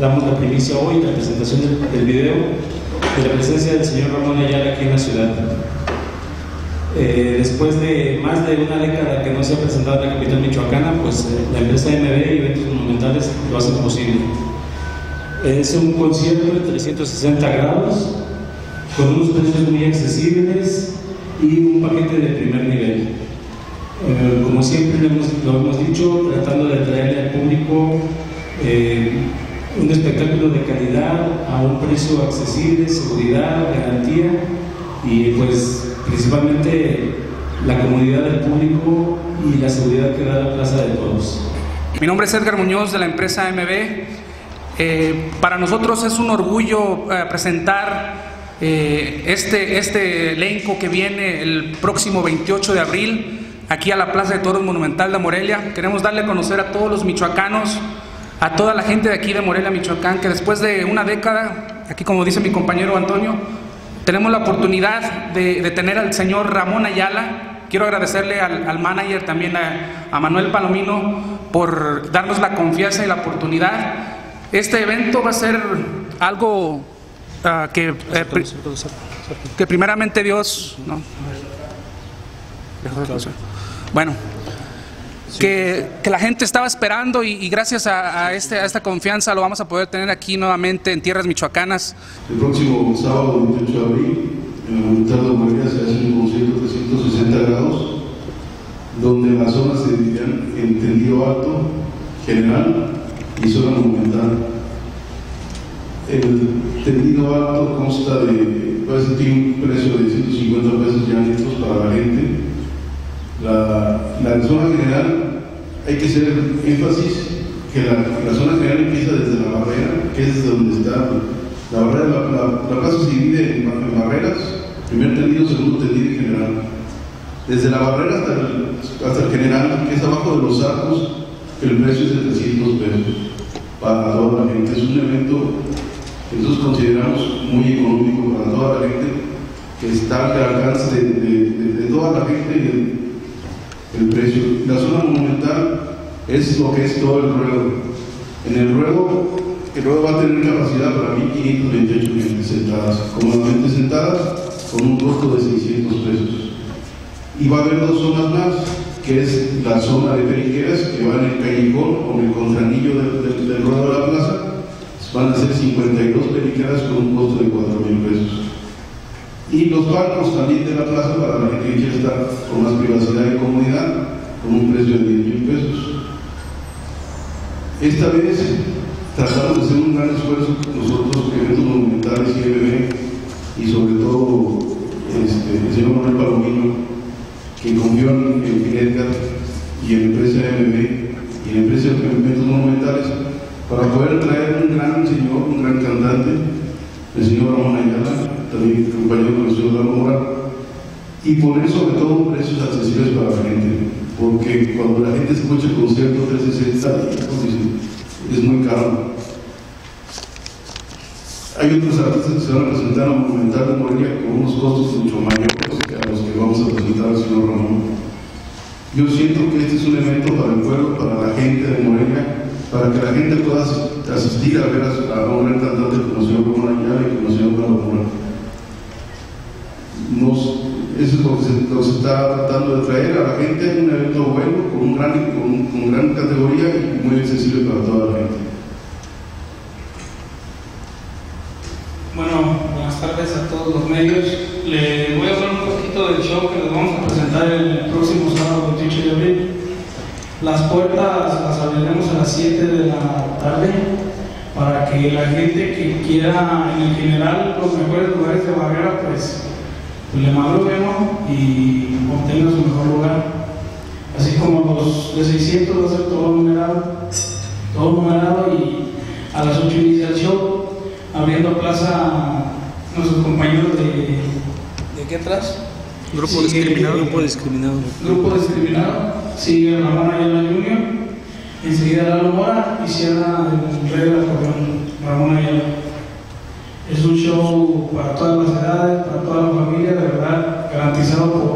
damos la primicia hoy, la presentación del, video, de la presencia del señor Ramón Ayala aquí en la ciudad. Eh, después de más de una década que no se ha presentado en la capital michoacana, pues eh, la empresa MB y eventos monumentales lo hacen posible. Es un concierto de 360 grados, con unos precios muy accesibles y un paquete de primer nivel. Eh, como siempre lo hemos, lo hemos, dicho, tratando de traerle al público eh, un espectáculo de calidad a un precio accesible, seguridad, garantía y pues principalmente la comodidad del público y la seguridad que da la Plaza de Todos. Mi nombre es Edgar Muñoz de la empresa MB. Eh, para nosotros es un orgullo eh, presentar eh, este, este elenco que viene el próximo 28 de abril aquí a la Plaza de Toros Monumental de Morelia. Queremos darle a conocer a todos los michoacanos, a toda la gente de aquí de Morelia, Michoacán, que después de una década, aquí como dice mi compañero Antonio, tenemos la oportunidad de, de tener al señor Ramón Ayala. Quiero agradecerle al, al manager, también a, a, Manuel Palomino, por darnos la confianza y la oportunidad. Este evento va a ser algo uh, que, eh, pri que primeramente Dios... ¿no? Bueno, que, que, la gente estaba esperando y, y gracias a, a, este, a, esta confianza lo vamos a poder tener aquí nuevamente en tierras michoacanas. El próximo sábado 28 de abril, en la Monumental de Morelia se hace un concierto de 360 grados, donde las zonas se dividirán en tendido alto, general y zona monumental. El tendido alto consta de, a sentir un precio de 150 pesos ya netos para la gente. La, zona general hay que hacer énfasis que la, la, zona general empieza desde la barrera, que es donde está la barrera, la, la, la plaza se divide en, barreras, primer tendido, segundo tendido y general. Desde la barrera hasta el, hasta el general, que es abajo de los arcos, el precio es de 300 pesos para toda la gente. Es un evento que nosotros consideramos muy económico para toda la gente, que está al alcance de, de, de toda la gente el, precio. La zona monumental es lo que es todo el ruedo. En el ruedo, el ruedo va a tener capacidad para 1528 gentes sentadas, cómodamente sentadas, con un costo de 600 pesos. Y va a haber dos zonas más, que es la zona de periqueras, que va en el callejón o en el contranillo del, del, ruedo de la plaza. Van a ser 52 periqueras con un costo de 4 mil pesos. Y los bancos también de la plaza para la gente que quiere estar con más privacidad y comodidad, con un precio de 10 mil pesos. Esta vez tratamos de hacer un gran esfuerzo nosotros, eventos monumentales y EBB, y sobre todo este, el señor Manuel Palomino, que confió en, en Edgar y en la empresa EBB y en la empresa de monumentales para poder traer un gran señor, un gran cantante, el señor Ramón Ayala, también compañero con el señor Mora, y poner sobre todo precios accesibles para la gente, porque cuando la gente escucha el concierto 360, es muy caro. Hay otros artistas que se van a presentar a Monumental de Morelia con unos costos mucho mayores que a los que vamos a presentar al señor Ramón. Yo siento que este es un evento para el pueblo, para la gente de Morelia, para que la gente pueda asistir a ver a un gran cantante como el señor Ramón Ayala y como el señor Lalo Mora. Nos, eso es lo que, se, está tratando de traer a la gente, un evento bueno, con, un gran, con, gran categoría y muy accesible para toda la gente. Bueno, buenas tardes a todos los medios. Le voy a hablar un poquito del show que les vamos a presentar el próximo sábado 28 de abril. Las puertas las abriremos a las 7 de la tarde para que la gente que quiera en general los mejores lugares de barrera pues le madruguemos y obtenga su mejor lugar. Así como los de 600 va a ser todo numerado, todo numerado y a las 8 inicia el show, abriendo plaza nuestros compañeros de... ¿De qué atrás? Grupo sigue, discriminado. Grupo discriminado. Grupo discriminado. Sigue Ramón Ayala Junior, enseguida Lalo Mora y cierra el rey acordeón Ramón Ayala. Es un show para todas las edades, para toda la garantizando